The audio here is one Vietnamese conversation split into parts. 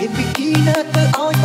Ibigin natin ang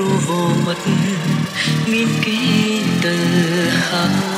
Hãy subscribe cho kênh từ hào